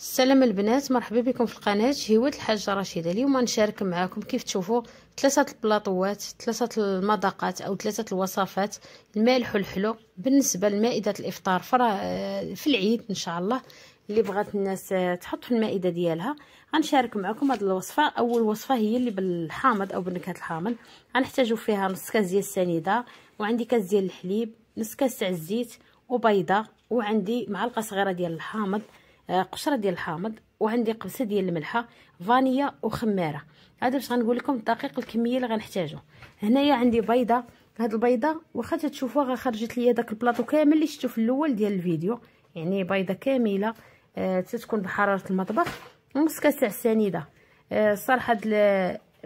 السلام البنات مرحبا بكم في القناة هوات الحاجة رشيدة. اليوم نشارك معكم كيف تشوفوا ثلاثة البلاطوات ثلاثة المذاقات أو ثلاثة الوصفات المالح والحلو بالنسبة لمائدة الإفطار. في العيد إن شاء الله اللي بغات الناس تحط في المائدة ديالها. غنشارك معكم هذه الوصفة. أول وصفة هي اللي بالحامض أو بنكهة الحامض. غنحتاجوا فيها نص كاس ديال السنيدة وعندي كاس ديال الحليب نص كاس تاع الزيت وبيضة وعندي معلقة صغيرة ديال الحامض. آه، قشرة ديال الحامض وعندي قبسة ديال الملحة فانيا وخمارة. هذا باش غنقول لكم دقيق الكمية اللي غنحتاجو. هنايا عندي بيضة هاد البيضة واخا تشوفوها خرجت ليا داك البلاطو كامل اللي شفتو في الأول ديال الفيديو. يعني بيضة كاملة آه تتكون بحرارة المطبخ ونص كاس تاع السنيدة. آه الصراحه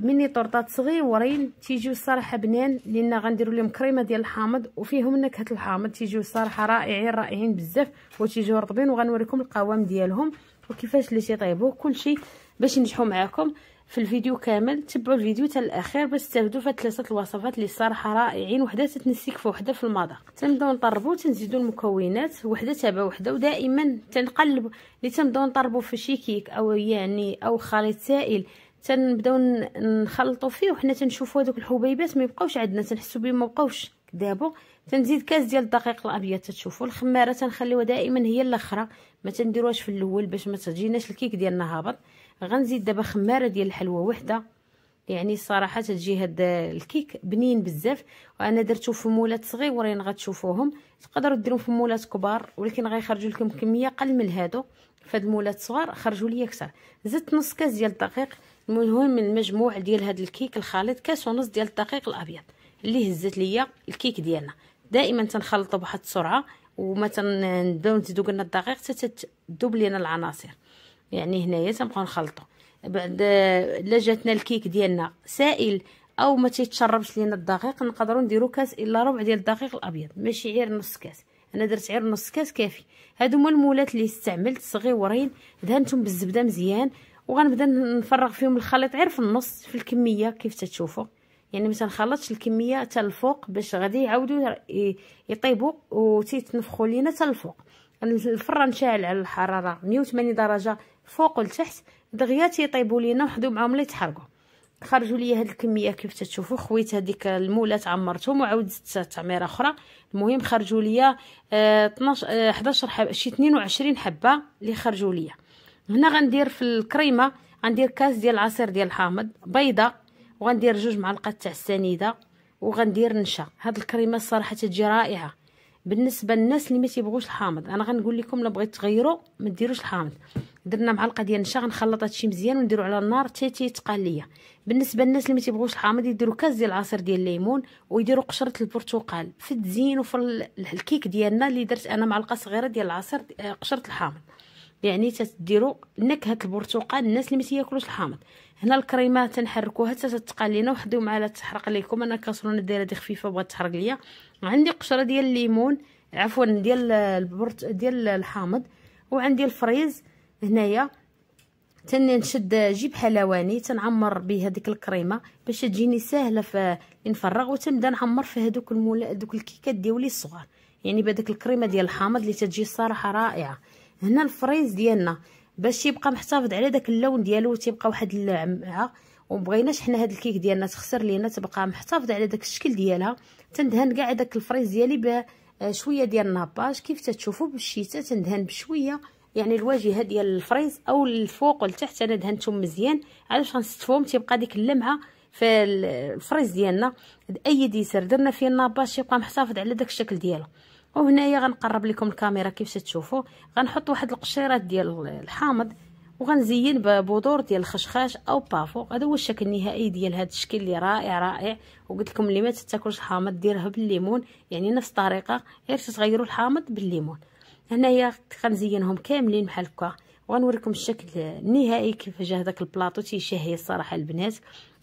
مني طرطات صغيورين تيجيو الصراحه بنان لأن غنديروا لهم كريمة ديال الحامض وفيهم نكهة الحامض. تيجيو الصراحه رائعين رائعين بزاف وتيجيو رطبين وغنوريكم القوام ديالهم. وكيفاش اللي تيطيبوا كلشي باش ينجحوا معكم في الفيديو كامل. تبعوا الفيديو حتى الأخير باش تستافدوا في ثلاثة الوصفات اللي الصراحه رائعين. وحدة تتنسيك في وحدة في المذاق تنبداو نطربوا تنزيدوا المكونات وحدة تابع وحدة. ودائما تنقلبوا اللي تنبداو نطربوا في شي كيك أو يعني أو خليط سائل. تنبداو نخلطوا فيه وحنا تنشوفوا هذوك الحبيبات ما يبقاوش عندنا تنحسوا بهم ما بقاوش. كذابوا تنزيد كاس ديال الدقيق الأبيض تتشوفوا الخمارة تنخليوها دائما هي الأخرى ما تنديروهاش في الأول باش ما تجيناش الكيك ديالنا هابط غنزيد دابا خمارة ديال الحلوى وحدة. يعني الصراحة تجي هاد الكيك بنين بزاف وأنا درتو في مولات صغيورين غتشوفوهم. تقدروا ديروا في مولات كبار ولكن غيخرجوا لكم كمية قل من هادو. فهاد المولات صغار خرجوا لي أكثر. زدت نص كاس ديال الدقيق المهم من المجموع ديال هذا الكيك الخليط كاس ونص ديال الدقيق الأبيض. اللي هزت ليا الكيك ديالنا. دائما تنخلطو بواحد السرعة وما تنبداو نزيدو قلنا الدقيق حتى تذوب لينا العناصر. يعني هنايا تنبقاو نخلطو. بعد لا جاتنا الكيك ديالنا سائل أو ما تيتشربش لينا الدقيق نقدروا نديرو كاس إلا ربع ديال الدقيق الأبيض. ماشي غير نص كاس. أنا درت غير نص كاس كافي. هادو هما ال moules اللي استعملت صغيورين دهنتهم بالزبدة مزيان. وغنبدا نفرغ فيهم الخليط غير في النص في الكمية كيف تتشوفوا يعني ما تنخلطش الكمية حتى الفوق باش غادي يعاودوا يطيبوا وتيتنفخوا لينا حتى الفوق. الفران شاعل على الحرارة 180 درجة فوق لتحت دغيا تيطيبوا لينا وحدو معاهم لا يتحرقوا خرجوا لي هاد الكمية كيف تتشوفوا خويت هذيك المولات عمرتهم وعاود زدت تعميرة أخرى. المهم خرجوا لي 12 آه 11 حبه شي 22 حبة اللي خرجوا لي هنا غندير في الكريمة غندير كاس ديال العصير ديال الحامض بيضة وغندير جوج معلقات تاع السنيدة وغندير نشا. هاد الكريمة الصراحه تجي رائعة. بالنسبة للناس اللي ما تيبغوش الحامض أنا غنقول لكم لا بغيت تغيروا ما ديروش الحامض. درنا معلقة ديال النشا غنخلط هادشي مزيان ونديرو على النار حتى تيتقال ليا. بالنسبة للناس اللي ما تيبغوش الحامض يديروا كاس ديال العصير ديال الليمون ويديروا قشرة البرتقال في التزيين وفي الكيك ديالنا اللي درت أنا معلقة صغيرة ديال العصير قشرة الحامض. يعني تديروا نكهه البرتقال الناس اللي ما تياكلوش الحامض. هنا الكريمة تنحركوها حتى تتقال لينا وحدو معها تحرق لكم أنا كاسرونة دايرة دي خفيفة بغات تحرق ليا. عندي قشرة ديال الليمون عفوا ديال البرت ديال الحامض وعندي الفريز. هنايا تنشد جيب حلواني تنعمر به هذيك الكريمة باش تجيني ساهلة في نفرغ وتنبدا نعمر في هذوك المول هذوك الكيكات ديالي الصغار. يعني بهذيك الكريمة ديال الحامض اللي تجي الصراحه رائعة. هنا ال fraise ديالنا باش يبقى محتفظ على داك اللون ديالو تيبقى واحد اللمعه ومبغيناش حنا هاد الكيك ديالنا تخسر لينا تبقى محتفظ على داك الشكل ديالها. تندهن كاع داك ال fraise ديالي بشويه ديال ال nappage كيف تتشوفوا بالشيتة تندهن بشوية. يعني الواجهة ديال ال fraise أو الفوق والتحت أنا دهنتهم مزيان. علاش غنستفهم؟ تيبقى ديك اللمعة في ال fraise ديالنا. أي ديسر درنا فيه الناباج يبقى محتفظ على داك الشكل ديالو. وهنايا غنقرب لكم الكاميرا كيف تشوفوا. غنحط واحد القشيرات ديال الحامض وغنزين ببذور ديال الخشخاش أو بافو. هذا هو الشكل النهائي ديال هذا الشكل اللي رائع رائع. وقلت لكم اللي ما تاكلش الحامض ديرها بالليمون يعني نفس الطريقة غير تغيروا الحامض بالليمون. هنايا غنزينهم كاملين بحال هكا. وغنوريكم الشكل النهائي كيف جا هذاك البلاطو تيشهي الصراحة البنات.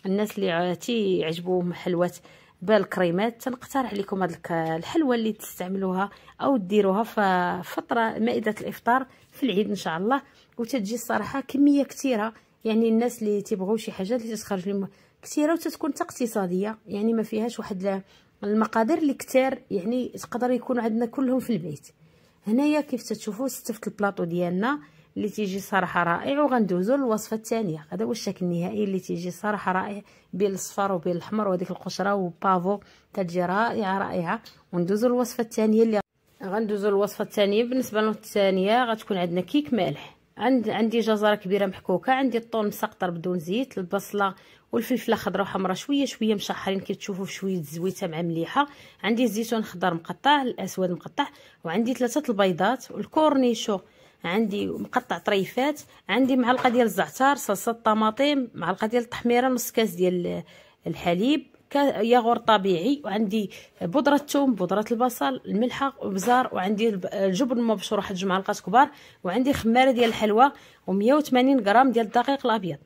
الناس اللي تيعجبوهم حلوات بالكريمات تنقترح لكم هاد الحلوة اللي تستعملوها أو ديروها في فترة مائدة الإفطار في العيد إن شاء الله. وتتجي الصراحة كمية كثيرة. يعني الناس اللي تيبغوا شي حاجة اللي تخرج لهم كثيرة وتتكون اقتصاديه يعني ما فيهاش واحد المقادير اللي كثار يعني تقدر يكون عندنا كلهم في البيت. هنايا كيف تشوفوا استفت البلاطو ديالنا. اللي تيجي صراحة رائع وغندوزو للوصفة الثانية هذا هو الشكل النهائي اللي تيجي صراحة رائع بين الصفر وبين الأحمر وهذيك القشرة وبافو تتجي رائعة رائعة. وندوزو للوصفة الثانية اللي غندوزو للوصفة الثانية بالنسبة للثانية غتكون عندنا كيك مالح. عند عندي جزرة كبيرة محكوكة عندي الطون مسقطر بدون زيت البصلة والفلفلة خضراء وحمراء شوية شوية مشحرين كي تشوفوا شوية الزويته مع مليحة. عندي الزيتون خضر مقطع الأسود مقطع وعندي ثلاثة البيضات والكورنيشو. عندي مقطع طريفات عندي معلقة ديال الزعتر صلصة طماطم معلقة ديال التحميرة نص كاس ديال الحليب ياغور طبيعي وعندي بودرة الثوم بودرة البصل الملحة وبزار وعندي الجبن المبشور واحد جوج معلقات كبار وعندي خمارة ديال الحلوى و180 غرام ديال الدقيق الأبيض.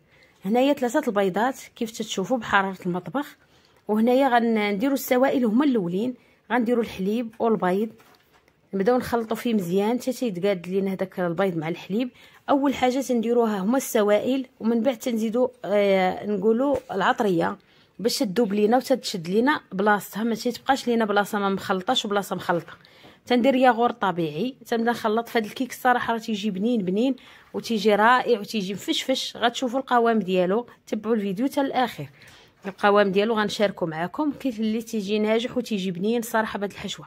هنايا ثلاثة البيضات كيف تشوفوا بحرارة المطبخ. وهنايا غنديروا السوائل هما الأولين غنديروا الحليب والبيض. نبداو نخلطوا فيه مزيان. حتى تيتقاد لينا هذاك البيض مع الحليب. أول حاجة تنديروها هما السوائل ومن بعد تنزيدوا آه نقولوا العطرية باش تذوب لينا وتتشد لينا بلاصتها. ما تبقاش لينا بلاصة ما مخلطاش وبلاصة مخلطة. تندير ياغور طبيعي. تنبدا نخلط هذا الكيك الصراحة راه تيجي بنين بنين وتيجي رائع وتيجي مفشفش. غتشوفوا القوام ديالو. تبعوا الفيديو حتى الآخر. القوام ديالو غنشاركو معكم كيف اللي تيجي ناجح وتيجي بنين صراحة بهاد الحشوة.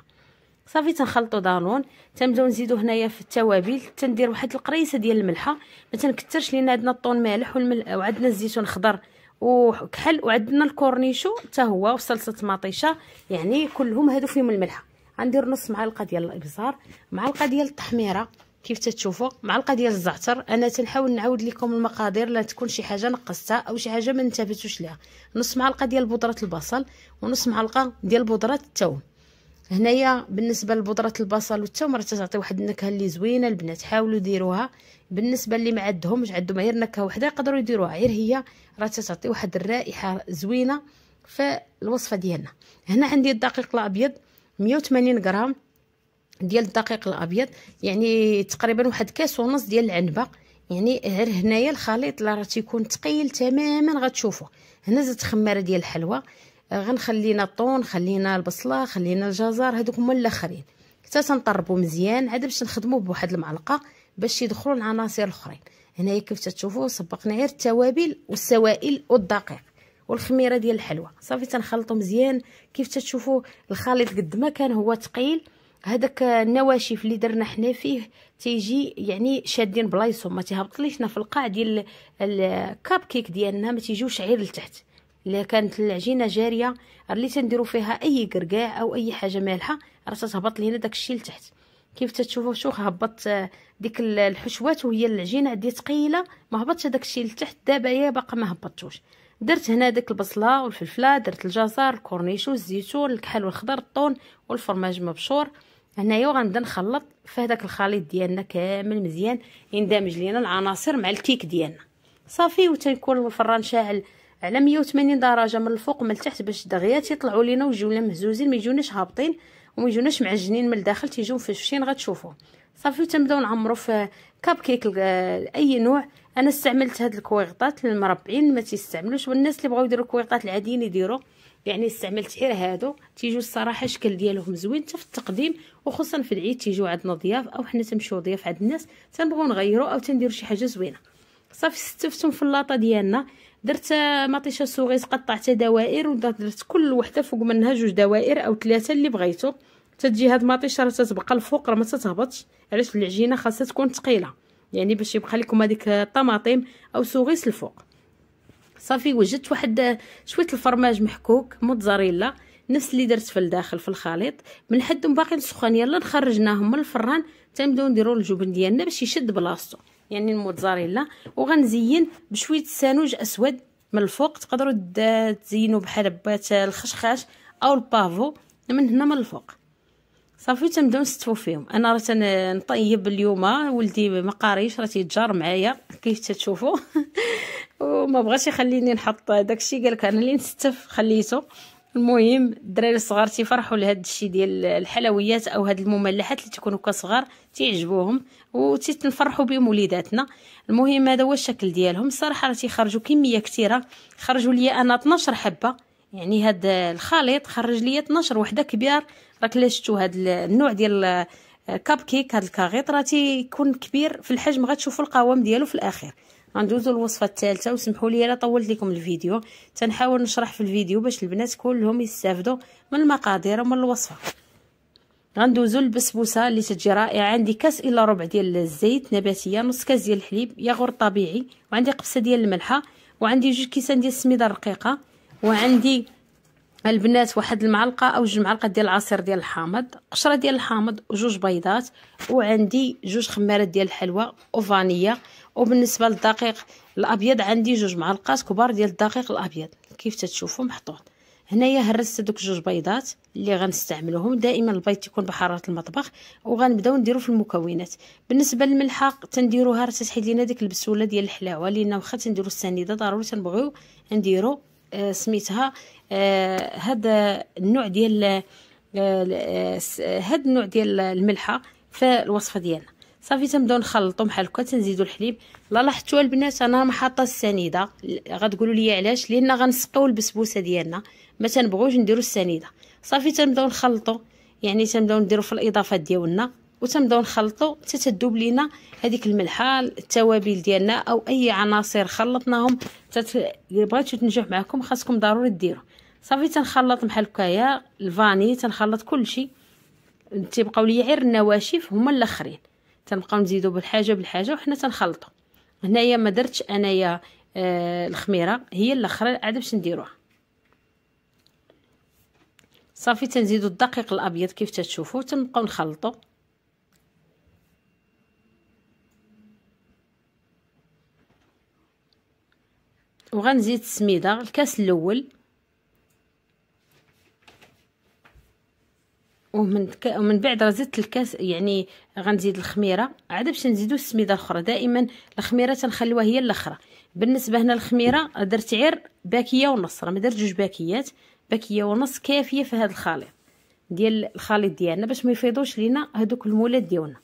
صافي تنخلطوا دانون تنبداو نزيدو هنايا في التوابل تندير واحد القريصة ديال الملحة ما تنكثرش لينا عندنا الطون مالح وعندنا الزيتون خضر وكحل وعندنا ال cornichon حتى هو وصلصه مطيشة يعني كلهم هادو فيهم الملحة. غندير نص معلقة ديال الإبزار معلقة ديال التحميرة كيف تتشوفوا؟ معلقة ديال الزعتر. أنا تنحاول نعاود لكم المقادير لا تكون شي حاجة نقصتها أو شي حاجة ما انتبهتوش ليها نص معلقة ديال بودرة البصل ونص معلقة ديال بودرة الثوم هنايا بالنسبة لبودرة البصل والثوم راه تعطي واحد النكهة اللي زوينة البنات حاولوا ديروها بالنسبة اللي ما عندهمش عندهم غير نكهة وحدة يقدروا يديروها غير هي راه تعطي واحد الرائحة زوينة في الوصفة ديالنا. هنا عندي الدقيق الأبيض 180 غرام ديال الدقيق الأبيض يعني تقريبا واحد كاس ونص ديال العنبة. يعني غير هنايا الخليط راه تيكون ثقيل تماما غتشوفوا هنا زدت خمارة ديال الحلوى. غنخلينا الطون خلينا البصلة خلينا الجزر هذوك هما الأخرين. حتى تنطربوا مزيان. عاد باش نخدموا بواحد المعلقة باش يدخلوا العناصر الأخرين. هنايا كيف تشوفوا سبقنا غير التوابل والسوائل والدقيق والخميرة ديال الحلوى صافي تنخلطوا مزيان. كيف تشوفوا الخليط قد ما كان هو ثقيل هذاك النواشف اللي درنا حنا فيه تيجي يعني شادين بلايصهم ما تيهبطليشنا في القاع ديال الكاب كيك ديالنا ما تيجيوش غير لتحت. الا كانت العجينة جارية اللي تنديروا فيها أي قرقاع أو أي حاجة مالحة راه تهبط لينا داكشي لتحت. كيف تتشوفوا شوخ هبط ديك الحشوات وهي العجينة عندي ثقيلة ما هبطش داكشي لتحت. دابا يا باقا ما هبطوش درت هنا داك البصلة والفلفلة درت الجزر ال cornichon الزيتون الكحل والخضر الطون والفرماج مبشور. هنايا وغنبدا نخلط في هذاك الخليط ديالنا كامل مزيان يندمج لينا العناصر مع الكيك ديالنا. صافي وتنكون الفران شاعل على 180 درجة من الفوق ومن التحت باش دغيا تيطلعوا لينا ويجيو لنا مهزوزين ما يجوناش هابطين وما يجوناش معجنين من الداخل تيجيو مفشفشين غتشوفوا. صافي تنبداو نعمروا في كاب كيك أي نوع. أنا استعملت هاد الكويغطات المربعين ما تيستعملوش. والناس اللي بغاو يديروا الكويغطات العاديين يديروا. يعني استعملت غير هادو. تيجوا الصراحة الشكل ديالهم زوين حتى في التقديم. وخصوصا في العيد تيجوا عندنا ضياف أو حنا تمشيو ضياف عند الناس. تنبغيو نغيروا أو تنديروا شي حاجة زوينة. صافي ستفتهم في اللاطه ديالنا. درت مطيشه سوغيس قطعتها دوائر ودرت كل وحدة فوق منها جوج دوائر أو ثلاثة اللي بغيتو. تتجي هاد المطيشه راه تتبقى الفوق راه ما تتهبطش. علاش؟ العجينة خاصها تكون ثقيلة. يعني باش يبقى لكم هذيك الطماطم أو سوغيس الفوق. صافي وجدت واحد شوية الفرماج محكوك موتزاريلا. نفس اللي درت في الداخل في الخليط. من حدهم باقيين سخان يلا نخرجناهم من الفران. تنبداو نديرو الجبن ديالنا باش يشد بلاصتو. يعني الموتزاريلا وغنزين بشوية السانوج أسود من الفوق تقدروا تزينوا بحال بات الخشخاش أو ال pavot من هنا من الفوق. صافي تنبداو نستفو فيهم. أنا راه تنطيب اليوم ولدي ما قاريش راه تيتجار معايا. كيف تشوفوا وما بغاش يخليني نحط داكشي قالك أنا اللي نستف خليته. المهم الدراري الصغار تيفرحوا لهذا الشيء ديال الحلويات أو هاد المملحات اللي تكونوا كصغار تيعجبوهم وتنفرحوا بهم وليداتنا. المهم هذا هو الشكل ديالهم. الصراحه راه تيخرجوا كمية كثيرة. خرجوا لي أنا 12 حبة. يعني هاد الخليط خرج لي 12 وحدة كبير. راك لا شفتوا هاد النوع ديال كاب كيك هاد الكاغيط. راه تيكون كبير في الحجم غتشوفوا القوام ديالو في الأخير. غندوزو للوصفة الثالثه وسمحوا لي إلا طولت لكم الفيديو. تنحاول نشرح في الفيديو باش البنات كلهم يستافدوا من المقادير ومن الوصفة. غندوزو للبسبوسة اللي تجي رائعة عندي كاس إلا ربع ديال الزيت نباتية نص كاس ديال الحليب ياغورت طبيعي وعندي قبصه ديال الملحة وعندي جوج كيسان ديال السميدة الرقيقة وعندي البنات واحد المعلقة أو جوج معالق ديال العصير ديال الحامض قشرة ديال الحامض وجوج بيضات وعندي جوج خمارات ديال الحلوى وفانيا وبالنسبة للدقيق الأبيض عندي جوج معلقات كبار ديال الدقيق الأبيض. كيف تتشوفوا؟ محطوط. هنايا هرست دوك جوج بيضات اللي غنستعملوهم. دائما البيض تيكون بحراره المطبخ وغنبداو نديرو في المكونات. بالنسبة للملحة تنديروها راه تتحيد لينا ديك البسولة ديال الحلاوة لأن واخا تنديرو السنيدة ضروري تنبغيو نديرو آه سميتها آه هذا النوع ديال آه هذا النوع ديال الملحة في الوصفة ديالنا. صافي تنبداو نخلطو بحال هكا تنزيدو الحليب. لا لاحظتوا البنات أنا ما حاطه السنيدة. غتقولوا لي علاش؟ لأن غنسقيو البسبوسة ديالنا. ما تنبغوش نديرو السنيدة. صافي تنبداو نخلطو يعني تنبداو نديرو في الاضافات ديالنا. وتنبداو نخلطو حتى تذوب لينا هذيك الملحة التوابل ديالنا أو أي عناصر خلطناهم. بغيتو تنجح معكم خاصكم ضروري ديروا صافي تنخلط بحال هكايا الفاني تنخلط كلشي تيبقاو لي غير النواشف هما الأخرين. تنبقاو نزيدو بالحاجة بالحاجة وحنا تنخلطو. هنايا ما درتش أنايا آه الخميرة هي الأخرى عاد باش نديروها. صافي تنزيدو الدقيق الأبيض كيف تتشوفوا تنبقاو نخلطو. وغنزيد السميدة الكاس الأول. ومن ومن بعد راه زدت الكاس يعني غنزيد الخميرة. عاد باش نزيدو السميدة الاخرى دائما الخميرة تنخليوها هي الأخرى. بالنسبة هنا الخميرة درت غير باكية ونص. راه ما درت جوج باكيات. باكية ونص كافية في هذا الخليط. ديال الخليط ديالنا باش ما يفيضوش لينا هذوك المولات ديالنا.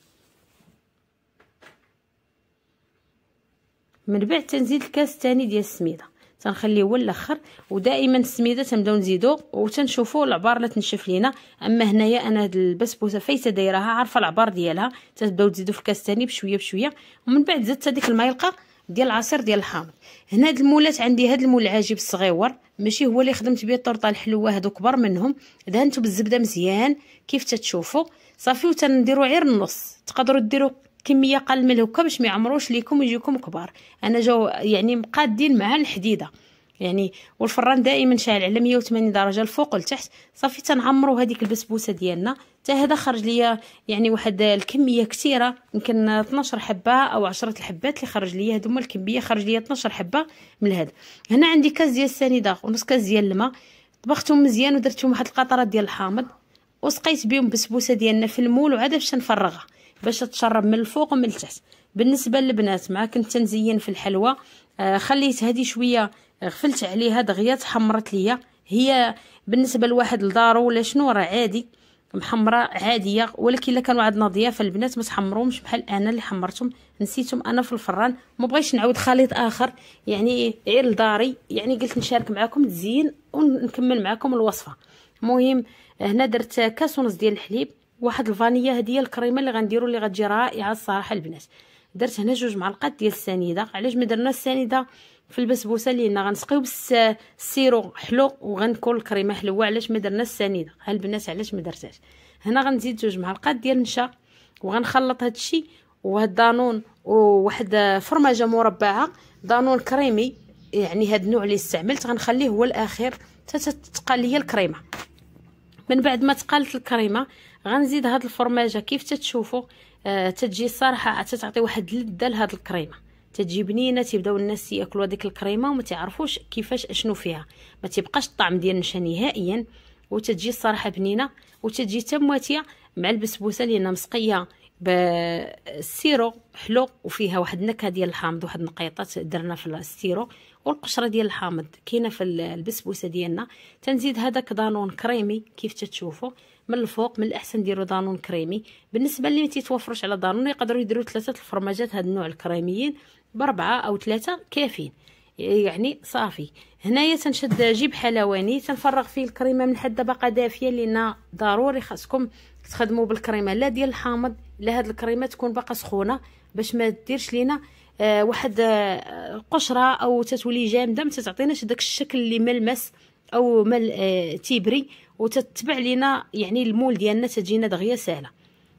من بعد تنزيد الكاس الثاني ديال السميدة. تنخليه هو الأخر. ودائما السميدة تنبداو نزيدو وتنشوفوا العبار لا تنشف لينا. أما هنايا أنا هاد البسبوسه فايتة دايرها عارفة العبار ديالها؟ تبداو تزيدوا في الكاس الثاني بشوية بشوية. ومن بعد زدت هذيك المايلقه ديال العصير ديال الحامض. هنا هاد المولات عندي هاد المول العجيب الصغيور. ماشي هو اللي خدمت به الطرطة الحلوة هادو كبر منهم. دهنتو بالزبدة مزيان. كيف تتشوفوا صافي وتنديروا غير النص. تقدروا ديروا كمية قل من هكا ما يعمروش ليكم ويجيكم كبار. أنا جاو يعني مقادين مع الحديده يعني والفران دائما شاعل على 180 درجة الفوق والتحت. صافي تنعمروا هذيك البسبوسة ديالنا. حتى هذا خرج ليا يعني واحد الكمية كثيرة يمكن 12 حبة أو 10 الحبات اللي خرج ليا هذوما الكمية خرج ليا 12 حبة من هذا هنا عندي كاس ديال السنيده ونص كاس ديال الماء. طبختهم مزيان ودرتهم واحد القطرات ديال الحامض. وسقيت بهم بسبوسة ديالنا في المول وعاد باش نفرغها. باش تشرب من الفوق ومن التحت. بالنسبة للبنات مع كنت تنزين في الحلوى آه خليت هذه شوية غفلت عليها دغيا تحمرت ليا. هي بالنسبة لواحد لدارو ولا شنو راه عادي محمرة عادية. ولكن إلا كانوا عندنا ضيافة البنات ما تحمروهمش بحال أنا اللي حمرتهم. نسيتهم أنا في الفران. ما بغيتش نعاود خليط آخر. يعني غير لداري. يعني قلت نشارك معكم الزين ونكمل معكم الوصفة. المهم هنا درت كاس ونص ديال الحليب. واحد الفانيا هذه الكريمة اللي غنديروا اللي غتجي رائعة الصراحة البنات. درت هنا جوج معلقات ديال السنيدة. علاش ما درنا السنيدة في البسبوسة؟ لأن غنسقيو بالسيرو حلو وغنكون الكريمة حلوة. علاش ما درنا السنيدة؟ ها البنات علاش ما درتهاش؟ هنا غنزيد جوج معلقات ديال النشا وغنخلط هذا الشيء وهاد دانون وواحد فرماجة مربعة. دانون كريمي يعني هاد النوع اللي استعملت غنخليه هو الأخير. حتى تتقال ليا الكريمة. من بعد ما تقالت الكريمة غنزيد هاد الفرماجة كيف تتشوفوا آه تتجي الصراحه تتعطي واحد اللذة لهاد الكريمة. تجي بنينة تيبداو الناس يأكلوا هذيك الكريمة وما تعرفوش كيفاش أشنو فيها. ما تيبقاش الطعم ديال النشا نهائيا. وتجي الصراحه بنينة وتجي تمواتيه مع البسبوسة لأن مسقية بال sirop حلو وفيها واحد النكهة ديال الحامض واحد النقيطات درنا في ال sirop والقشرة ديال الحامض كاينة في البسبوسة ديالنا. تنزيد هذاك دانون كريمي كيف تتشوفوا من الفوق من الأحسن ديروا دانون كريمي. بالنسبة اللي ما تيتوفروش على دانون يقدروا يديروا ثلاثة الفرماجات هاد النوع الكريميين بأربعة أو ثلاثة كافيين يعني صافي. هنايا تنشد جيب حلواني تنفرغ فيه الكريمة من حد باقا دافيه لأن ضروري خاصكم تخدموا بالكريمة لا ديال الحامض لا هاد الكريمة تكون باقا سخونة باش ما ديرش لينا آه واحد آه قشرة أو تتولي جامدة ما تتعطيناش داك الشكل اللي ملمس أو مل آه تيبري. وتتبع لينا يعني ال moule ديالنا تجينا دغيا سهله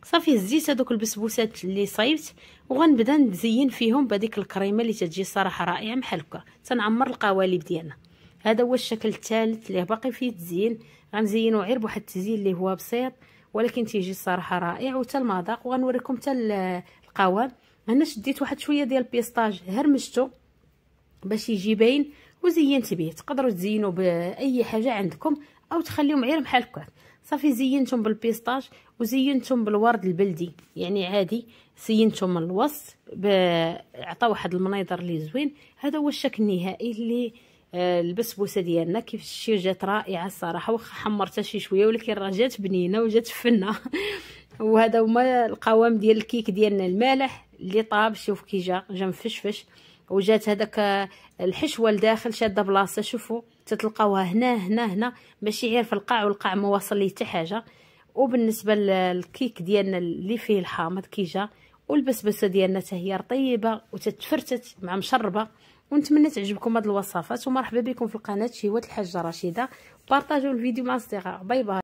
صافي هزيت هذوك البسبوسات اللي صايبت وغنبدا نزين فيهم بهذيك الكريمة اللي تجي صراحة رائعة بحال هكا. تنعمر القوالب ديالنا. هذا هو الشكل الثالث اللي باقي فيه تزيين غنزينو غير بواحد التزيين اللي هو بسيط ولكن تيجي الصراحه رائع وتا المذاق وغنوريكم حتى القوام. أنا شديت واحد شوية ديال ال pistache هرمشتو باش يجي باين وزينت به تقدروا تزينوا بأي حاجة عندكم. أو تخليهم غير بحال هكا. صافي زينتهم بال pistache وزينتهم بالورد البلدي. يعني عادي زينتهم من الوسط عطى واحد المنيظر اللي زوين. هذا هو الشكل النهائي اللي آه البسبوسه ديالنا. كيف اش جات رائعة الصراحة. واخا حمرتها شي شوية ولكن راه جات بنينة وجات فنة. وهذا هما القوام ديال الكيك ديالنا. المالح اللي طاب شوف كي جا جا مفشفش. وجات هذاك الحشوه لداخل شادة بلاصة شوفوا تتلقاوها هنا هنا هنا ماشي غير في القاع والقاع ما واصل ليه حتى حاجة. وبالنسبة للكيك ديالنا اللي فيه الحامض كي جا والبسبسة ديالنا حتى هي رطيبة وتتفرتت مع مشربة. ونتمنى تعجبكم هاد الوصفات ومرحبا بكم في القناة شهوه الحاجة رشيدة. بارطاجيو الفيديو مع اصدقاء باي باي.